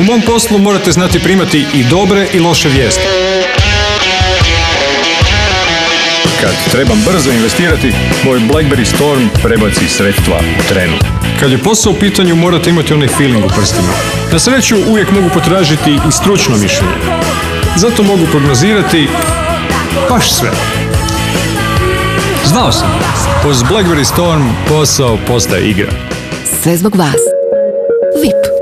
U mom poslu morate znati primati i dobre i loše vijesti. Kad trebam brzo investirati, moj BlackBerry Storm prebaci sredstva u trenu. Kad je posao u pitanju, morate imati onaj feeling u prstima. Na sreću uvijek mogu potražiti i stručno mišljenje. Zato mogu prognozirati baš sve. Znao sam, uz BlackBerry Storm posao postaje igra. Sve zbog vas. VIP.